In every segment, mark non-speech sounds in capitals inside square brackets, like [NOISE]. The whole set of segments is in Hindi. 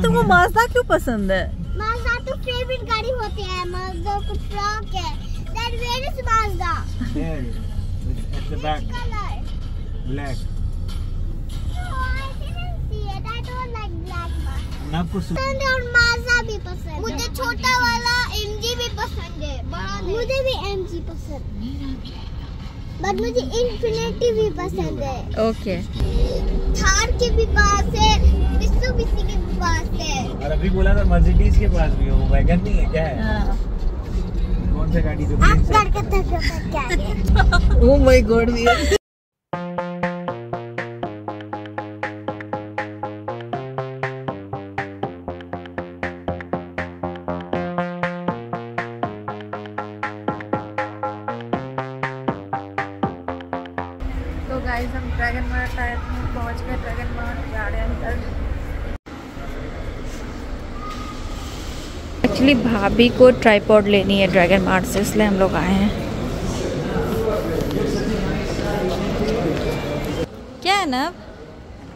निया तुमको माजदा क्यों पसंद है? माजदा तो फेवरेट गाड़ी होती है माजदा को फ्रॉक है। दैट वेयर इज़ माजदा और माजा भी पसंद मुझे छोटा वाला एमजी भी पसंद है। बड़ा मुझे भी एमजी पसंद। बट मुझे इन्फिनिटी भी पसंद है। ओके थार के भी पास है मित्सुबिशी के भी पास है। और अभी बोला था मर्सिडीज के पास भी हो वैगन नहीं है क्या? है। कौन सा गाड़ी जो आप करके तक क्या है? Oh my god dragon mart आए थे पहुँच गए ड्रैगन मार्ट जा रहे हैं अंदर। एक्चुअली भाभी को ट्राईपॉड लेनी है ड्रैगन मार्ट से इसलिए हम लोग आए हैं। क्या है ना?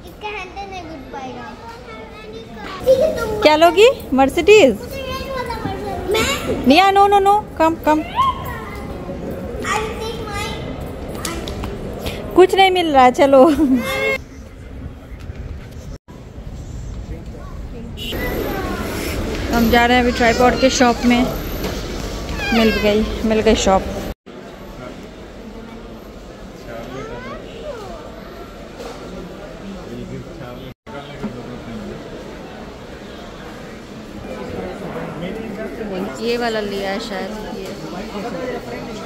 इसका हैंडल गुड बाय ठीक तुम क्या लोगी? मर्सिडीज निया no no no come come I will take my कुछ नहीं मिल रहा, चलो। हम जा रहे हैं अभी ट्राईपॉड के शॉप में। मिल गई मिल गई शॉप ये वाला लिया है शायद, ये।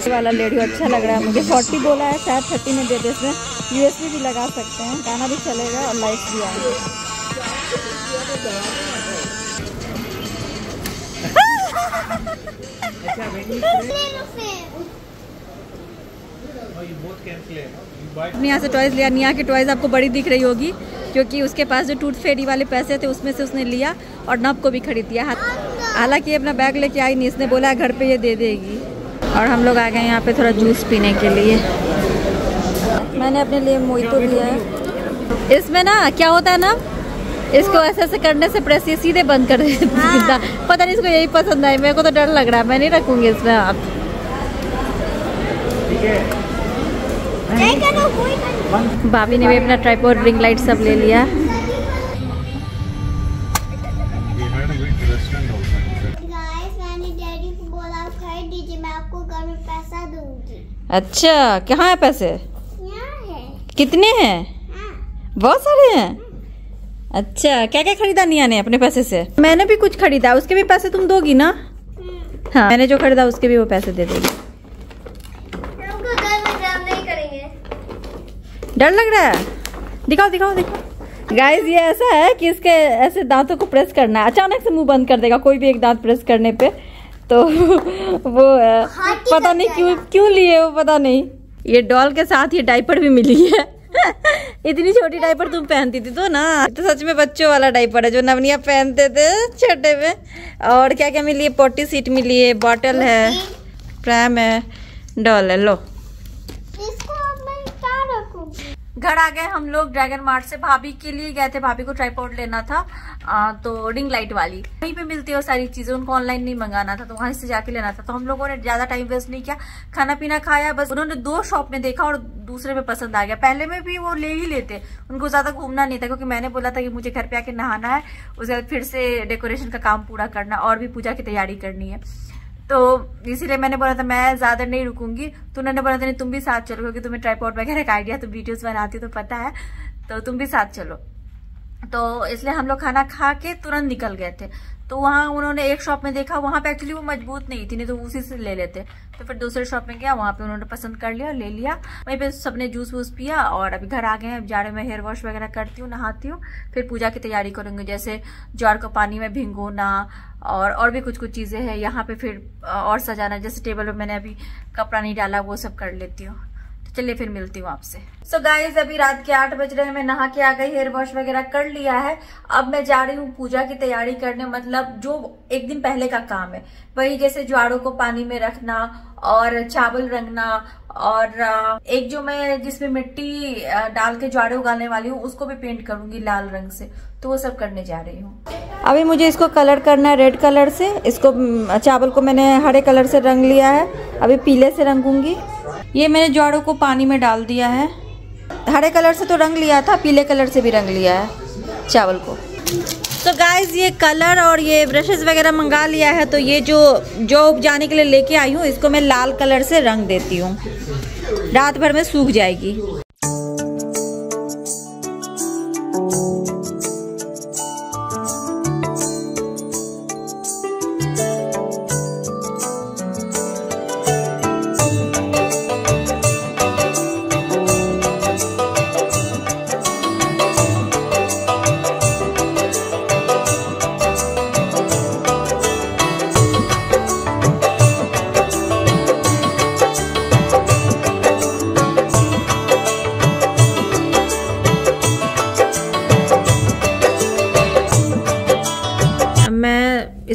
ये वाला लेडियो अच्छा लग रहा है। मुझे फोर्टी बोला है शायद थर्टी में दे दे इसमें। यूएसबी भी लगा सकते हैं गाना भी चलेगा और लाइट भी आएँगे। हमने यहाँ से टॉयज़ लिया। निया के टॉयज़ आपको बड़ी दिख रही होगी क्योंकि उसके पास जो टूट फेरी वाले पैसे थे उसमें से उसने लिया और नब को भी खरीद दिया। हालाँकि अपना बैग लेके आई नहीं इसने बोला घर पे ये दे देगी। और हम लोग आ गए यहाँ पे थोड़ा जूस पीने के लिए। मैंने अपने लिए मोहितो लिया है। इसमें ना क्या होता है ना इसको ऐसे ऐसे करने से प्रेस ये सीधे बंद कर देता हाँ। पता नहीं इसको यही पसंद आई मेरे को तो डर लग रहा है। मैं नहीं रखूँगी इसमें आप। भाभी ने भी अपना ट्राईपोड रिंग लाइट सब ले लिया। पैसा दूँगी। अच्छा कहाँ है पैसे? है। कितने हैं? हाँ। बहुत सारे हैं? अच्छा क्या क्या खरीदा निया ने अपने पैसे से? मैंने भी कुछ खरीदा उसके भी पैसे तुम दोगी ना? हम्म। हाँ मैंने जो खरीदा उसके भी वो पैसे दे देगी। डर लग रहा है? दिखाओ दिखाओ दिखाओ। गाइस ये ऐसा है कि इसके ऐसे दांतों को प्रेस करना है। अचानक से मुँह बंद कर देगा कोई भी एक दांत प्रेस करने पे। तो [LAUGHS] वो है। पता नहीं क्यों क्यों लिए वो पता नहीं। ये डॉल के साथ ये डाइपर भी मिली है। [LAUGHS] इतनी छोटी डाइपर तुम पहनती थी तो ना। तो सच में बच्चों वाला डाइपर है जो नवनिया पहनते थे छोटे में। और क्या क्या मिली है? पोटी सीट मिली है बॉटल है प्रैम है डॉल है लो इसको अब मैं क्या रखूँगी घर आ गए हम लोग ड्रैगन मार्ट से भाभी के लिए गए थे। भाभी को ट्राईपोर्ट लेना था आ, तो रिंग लाइट वाली। वहीं पे मिलती है वो सारी चीज़ें उनको ऑनलाइन नहीं मंगाना था तो वहाँ से जाके लेना था। तो हम लोगों ने ज़्यादा टाइम वेस्ट नहीं किया। खाना पीना खाया बस उन्होंने दो शॉप में देखा और दूसरे में पसंद आ गया। पहले में भी वो ले ही लेते उनको ज़्यादा घूमना नहीं था क्योंकि मैंने बोला था कि मुझे घर पे आके नहाना है उसके बाद फिर से डेकोरेशन का काम पूरा करना और भी पूजा की तैयारी करनी है। तो इसीलिए मैंने बोला था, मैं ज़्यादा नहीं रुकूँगी। तो उन्होंने बोला था, नहीं, तुम भी साथ चलो, क्योंकि तुम्हें ट्राईपोर्ट वगैरह का आइडिया तो वीडियोस बनाती तो पता है। तो तुम भी साथ चलो। तो इसलिए हम लोग खाना खा के तुरंत निकल गए थे। तो वहाँ उन्होंने एक शॉप में देखा, वहाँ पे एक्चुअली वो मज़बूत नहीं थी, नहीं तो उसी से ले लेते। तो फिर दूसरे शॉप में गया, वहाँ पे उन्होंने पसंद कर लिया, ले लिया। वहीं पे सबने जूस वूस पिया और अभी घर आ गए हैं, जा रहे मैं हेयर वॉश वगैरह करती हूँ, नहाती हूँ। फिर पूजा की तैयारी करूँगी, जैसे ज्वार को पानी में भिंगोना और और भी कुछ कुछ चीज़ें हैं। यहाँ पे फिर और सजाना, जैसे टेबल पर मैंने अभी कपड़ा नहीं डाला, वो सब कर लेती हूँ। चलिए फिर मिलती हूँ आपसे। सो so गाइज़ अभी रात के आठ बज रहे हैं, मैं नहा के आ गई हेयर वॉश वगैरह कर लिया है। अब मैं जा रही हूँ पूजा की तैयारी करने मतलब जो एक दिन पहले का काम है। वही जैसे ज्वाड़ों को पानी में रखना और चावल रंगना और एक जो मैं जिसमें मिट्टी डाल के ज्वाड़े उगाने वाली हूँ, उसको भी पेंट करूँगी लाल रंग से। तो वो सब करने जा रही हूँ। अभी मुझे इसको कलर करना है रेड कलर से। इसको चावल को मैंने हरे कलर से रंग लिया है। अभी पीले से रंगूँगी। ये मैंने ज्वाड़ों को पानी में डाल दिया है। हरे कलर से तो रंग लिया था, पीले कलर से भी रंग लिया है, चावल को। तो गाइज़ ये कलर और ये ब्रशेस वगैरह मंगा लिया है तो ये जो जो उपजाने के लिए लेके आई हूँ, इसको मैं लाल कलर से रंग देती हूँ। रात भर में सूख जाएगी।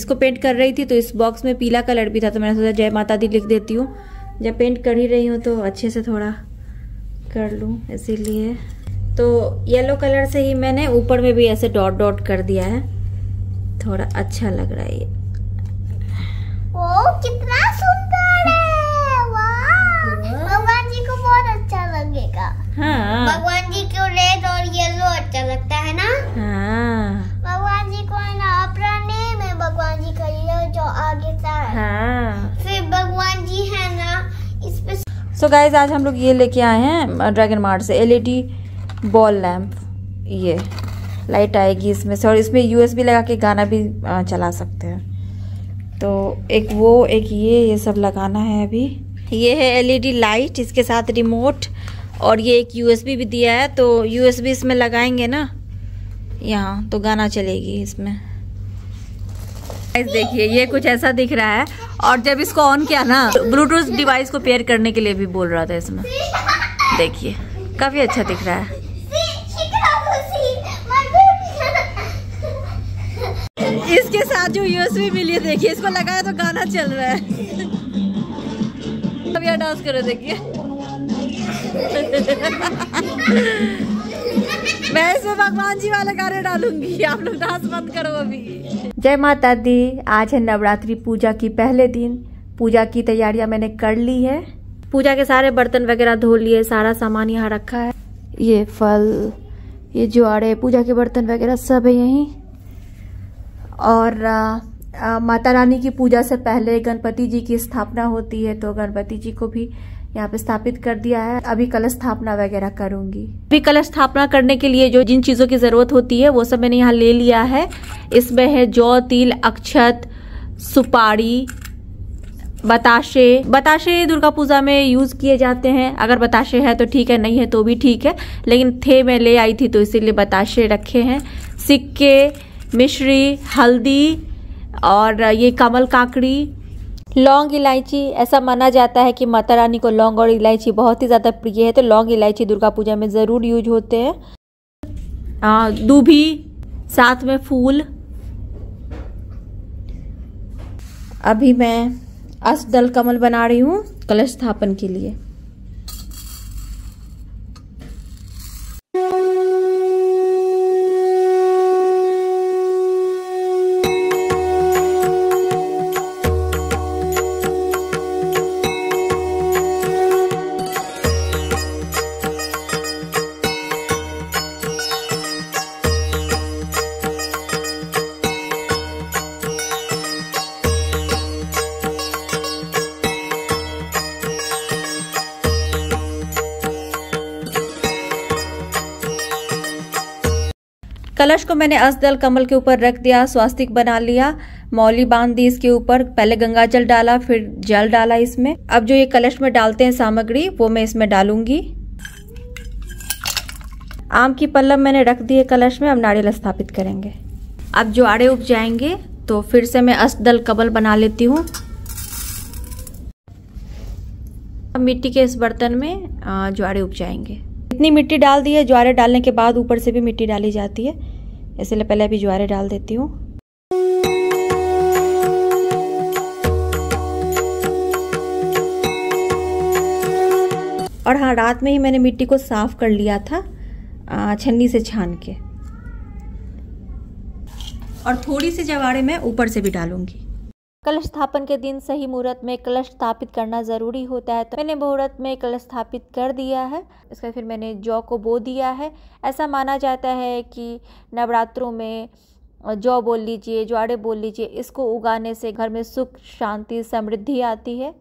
इसको पेंट कर रही थी तो इस बॉक्स में पीला कलर भी था तो मैंने सोचा जय माता दी लिख देती हूँ। जब पेंट कर ही रही हूँ तो अच्छे से थोड़ा कर लूँ इसीलिए। तो येलो कलर से ही मैंने ऊपर में भी ऐसे डॉट डॉट कर दिया है। थोड़ा अच्छा लग रहा है ये। ओ कितना सुंदर है! भगवान जी को बहुत अच्छा लगेगा। हाँ। भगवान जी को रेड और येलो अच्छा लगता है ना? सो गाइज़ आज हम लोग ये लेके आए हैं ड्रैगन मार्ट से एलईडी बॉल लैम्प ये लाइट आएगी इसमें से और इसमें यूएसबी लगा के गाना भी चला सकते हैं। तो एक वो, एक ये ये सब लगाना है अभी। ये है एलईडी लाइट इसके साथ रिमोट और ये एक यूएसबी भी दिया है तो यूएसबी इसमें लगाएँगे ना? यहाँ तो गाना चलेगी इसमें। देखिए, ये कुछ ऐसा दिख रहा है। और जब इसको ऑन किया ना ब्लूटूथ डिवाइस को पेयर करने के लिए भी बोल रहा था इसमें। देखिए, काफ़ी अच्छा दिख रहा है। इसके साथ जो यूएसबी मिली है, देखिए, इसको लगाया तो गाना चल रहा है। अब यह डांस करो, देखिए। [LAUGHS] मैं इसमें भगवान जी वाले गाने डालूँगी। आप लोग डांस बंद करो अभी। जय माता दी। आज है नवरात्रि पूजा की पहले दिन। पूजा की तैयारियाँ मैंने कर ली है। पूजा के सारे बर्तन वगैरह धो लिए सारा सामान यहाँ रखा है। ये फल ये ज्वाड़े पूजा के बर्तन वगैरह सब है यहीं। और आ, आ, माता रानी की पूजा से पहले गणपति जी की स्थापना होती है तो गणपति जी को भी यहाँ पे स्थापित कर दिया है। अभी कलश स्थापना वगैरह करूँगी। अभी कलश स्थापना करने के लिए जो जिन चीज़ों की ज़रूरत होती है, वो सब मैंने यहाँ ले लिया है। इसमें है जौ, तिल, अक्षत, सुपारी, बताशे। बताशे दुर्गा पूजा में यूज़ किए जाते हैं। अगर बताशे है तो ठीक है, नहीं है तो भी ठीक है। लेकिन थे मैं ले आई थी तो इसीलिए बताशे रखे हैं। सिक्के, मिश्री, हल्दी और ये कमल काकड़ी लौंग इलायची, ऐसा माना जाता है कि माता रानी को लौंग और इलायची बहुत ही ज़्यादा प्रिय है तो लौंग इलायची दुर्गा पूजा में ज़रूर यूज़ होते हैं। दूभी, साथ में फूल। अभी मैं अष्टदल कमल बना रही हूँ कलश स्थापन के लिए। कलश को मैंने असदल कमल के ऊपर रख दिया, स्वास्तिक बना लिया, मौली बाँध दी इसके ऊपर, पहले गंगा जल डाला, फिर जल डाला इसमें। अब जो ये कलश में डालते हैं सामग्री, वो मैं इसमें डालूँगी। आम की पल्लव मैंने रख दी है कलश में, अब नारियल स्थापित करेंगे। अब जो आड़े उग जाएँगे तो फिर से मैं अष्टदल कमल बना लेती हूँ। मिट्टी के इस बर्तन में ज्वारे उग जाएँगे। इतनी मिट्टी डाल दी है ज्वारे डालने के बाद ऊपर से भी मिट्टी डाली जाती है। इसलिए पहले अभी ज्वारे डाल देती हूँ। और हाँ रात में ही मैंने मिट्टी को साफ़ कर लिया था छन्नी से छान के। और थोड़ी सी जवाड़े मैं ऊपर से भी डालूँगी। कलश स्थापन के दिन सही मुहूर्त में कलश स्थापित करना ज़रूरी होता है। तो मैंने मुहूर्त में कलश स्थापित कर दिया है। इसका फिर मैंने जौ को बो दिया है। ऐसा माना जाता है कि नवरात्रों में जौ बोल लीजिए, ज्वाड़े बोल लीजिए, इसको उगाने से घर में सुख, शांति, समृद्धि आती है।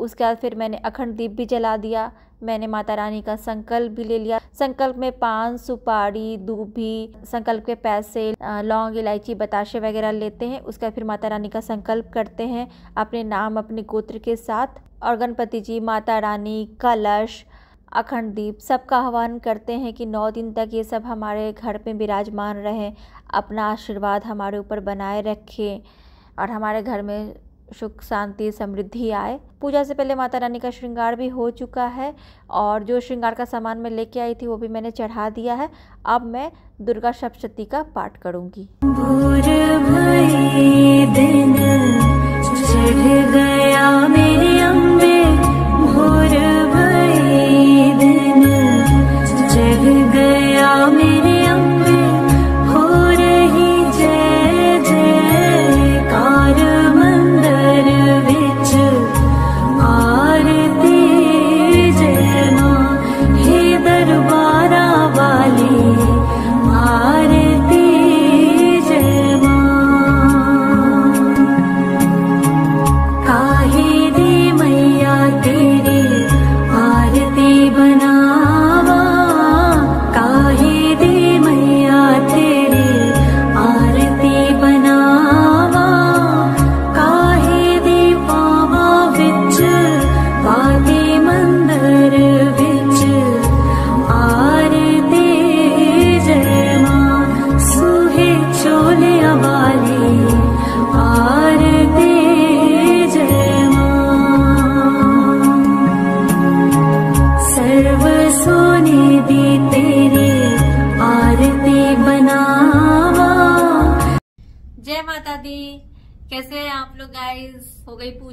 उसके बाद फिर मैंने अखंड दीप भी जला दिया। मैंने माता रानी का संकल्प भी ले लिया। संकल्प में पान, सुपारी, दूभी, संकल्प के पैसे लौंग, इलायची, बताशे वगैरह लेते हैं। उसका फिर माता रानी का संकल्प करते हैं अपने नाम, अपने गोत्र के साथ। और गणपति जी, माता रानी, कलश, अखंड दीप, सबका आह्वान करते हैं कि नौ दिन तक ये सब हमारे घर में विराजमान रहें। अपना आशीर्वाद हमारे ऊपर बनाए रखें। और हमारे घर में सुख, शांति, समृद्धि आए। पूजा से पहले माता रानी का श्रृंगार भी हो चुका है और जो श्रृंगार का सामान मैं लेके आई थी वो भी मैंने चढ़ा दिया है। अब मैं दुर्गा सप्तशती का पाठ करूँगी।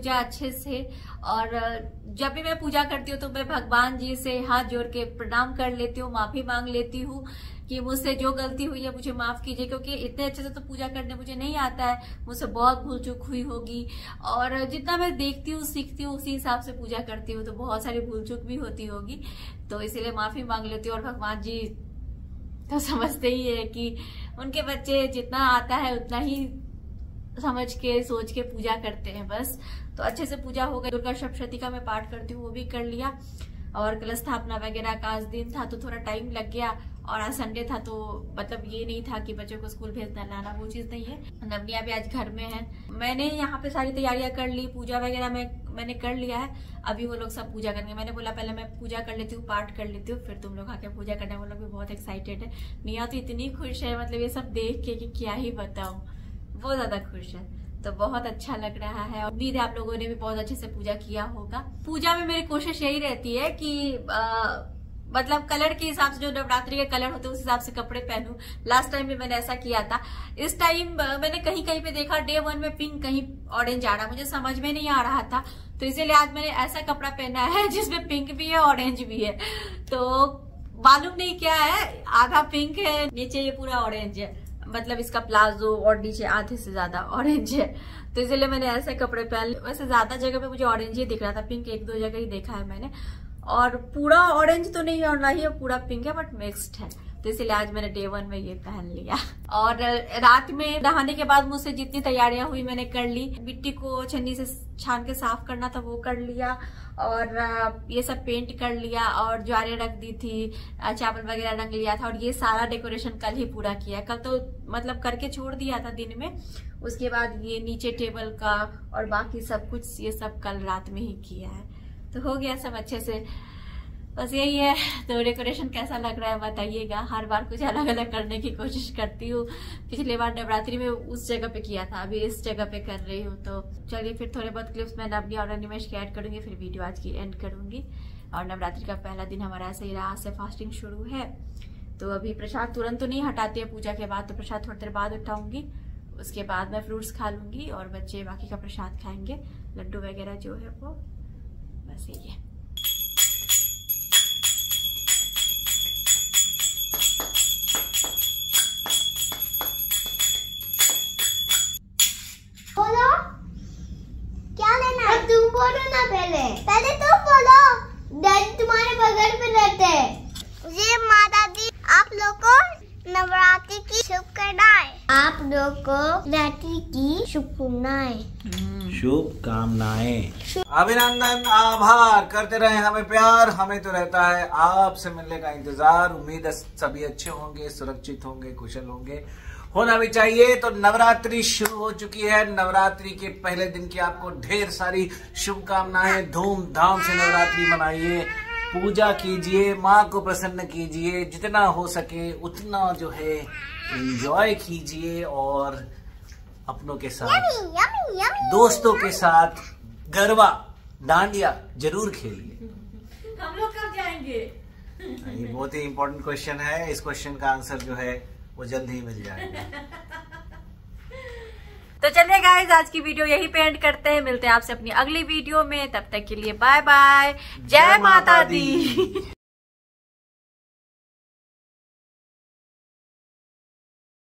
अच्छे से? और जब भी मैं पूजा करती हूँ तो मैं भगवान जी से हाथ जोड़ के प्रणाम कर लेती हूँ, माफ़ी मांग लेती हूँ कि मुझसे जो गलती हुई है मुझे माफ़ कीजिए, क्योंकि इतने अच्छे से तो पूजा करने मुझे नहीं आता है, मुझसे बहुत भूल चूक हुई होगी। और जितना मैं देखती हूँ, सीखती हूँ, उसी हिसाब से पूजा करती हूँ तो बहुत सारी भूल चूक भी होती होगी। तो इसीलिए माफ़ी मांग लेती हूँ और भगवान जी तो समझते ही है कि उनके बच्चे जितना आता है उतना ही समझ के, सोच के पूजा करते हैं बस। तो अच्छे से पूजा हो गई। दुर्गा सप्तशती का मैं पाठ करती हूँ, वो भी कर लिया। और कलश स्थापना वगैरह का आज दिन था तो थोड़ा टाइम लग गया। और आज संडे था तो मतलब ये नहीं था कि बच्चों को स्कूल भेजना लाना वो चीज़ नहीं है। नवनिया भी आज घर में है। मैंने यहाँ पे सारी तैयारियाँ कर ली, पूजा वगैरह में, मैंने कर लिया है। अभी वो लोग सब पूजा करेंगे। मैंने बोला, पहले मैं पूजा कर लेती हूँ, पाठ कर लेती हूँ, फिर तुम लोग आके पूजा करने। वो लोग भी बहुत एक्साइटेड है। निया तो इतनी खुश है मतलब ये सब देख के कि क्या ही बताऊँ। बहुत ज़्यादा खुश है। तो बहुत अच्छा लग रहा है और उम्मीद है आप लोगों ने भी बहुत अच्छे से पूजा किया होगा। पूजा में मेरी कोशिश यही रहती है कि आ, मतलब कलर के हिसाब से जो नवरात्रि के कलर होते हैं उस हिसाब से कपड़े पहनू। लास्ट टाइम भी मैंने ऐसा किया था। इस टाइम मैंने कहीं कहीं पे देखा डे वन में पिंक कहीं ऑरेंज आ रहा मुझे समझ में नहीं आ रहा था। तो इसीलिए आज मैंने ऐसा कपड़ा पहना है [LAUGHS] जिसमें पिंक भी है ऑरेंज भी है। तो मालूम नहीं क्या है आधा पिंक है नीचे ये पूरा ऑरेंज है। मतलब इसका प्लाजो और नीचे आधे से ज़्यादा ऑरेंज है। तो इसलिए मैंने ऐसे कपड़े पहन वैसे ज़्यादा जगह पे मुझे ऑरेंज ही दिख रहा था पिंक एक दो जगह ही देखा है मैंने। और पूरा ऑरेंज तो नहीं है और ना ही पूरा पिंक है बट मिक्सड है। तो इसलिए आज मैंने डे वन में ये पहन लिया। और रात में नहाने के बाद मुझसे जितनी तैयारियाँ हुई मैंने कर ली। मिट्टी को छन्नी से छान के साफ़ करना था वो कर लिया और ये सब पेंट कर लिया और ज्वारे रख दी थी चावल वगैरह रंग लिया था और ये सारा डेकोरेशन कल ही पूरा किया। कल तो मतलब करके छोड़ दिया था दिन में। उसके बाद ये नीचे टेबल का और बाकी सब कुछ ये सब कल रात में ही किया है। तो हो गया सब अच्छे से। बस यही है। तो डेकोरेशन कैसा लग रहा है बताइएगा। हर बार कुछ अलग अलग करने की कोशिश करती हूँ। पिछले बार नवरात्रि में उस जगह पे किया था। अभी इस जगह पे कर रही हूँ। तो चलिए फिर थोड़े बहुत क्लिप्स मैं नवनी और निमेश की ऐड करूँगी। फिर वीडियो आज की एंड करूँगी। और नवरात्रि का पहला दिन हमारा ऐसे ही रहा। से फास्टिंग शुरू है। तो अभी प्रसाद तुरंत तो नहीं हटाती है। पूजा के बाद तो प्रसाद थोड़ी देर बाद उठाऊँगी। उसके बाद मैं फ्रूट्स खा लूँगी और बच्चे बाकी का प्रसाद खाएँगे। लड्डू वगैरह जो है वो। बस यही है। आप लोग को रात्रि की शुभकामनाएँ। शुभकामनाएँ। अभिनंदन आभार। करते रहे हमें प्यार। हमें तो रहता है आपसे मिलने का इंतज़ार। उम्मीद है सभी अच्छे होंगे सुरक्षित होंगे कुशल होंगे। होना भी चाहिए। तो नवरात्रि शुरू हो चुकी है। नवरात्रि के पहले दिन की आपको ढेर सारी शुभकामनाएँ। धूमधाम से नवरात्रि मनाइए। पूजा कीजिए माँ को प्रसन्न कीजिए जितना हो सके उतना जो है एंजॉय कीजिए और अपनों के साथ यम्मी यम्मी यम्मी दोस्तों के साथ गरबा डांडिया ज़रूर खेलिए। हम लोग कब जाएँगे? ये बहुत ही इम्पोर्टेंट क्वेश्चन है। इस क्वेश्चन का आंसर जो है वो जल्द ही मिल जाएगा। [LAUGHS] तो चलिए गाइज़ आज की वीडियो यही पे एंड करते हैं। मिलते हैं आपसे अपनी अगली वीडियो में। तब तक के लिए बाय बाय जय माता दी।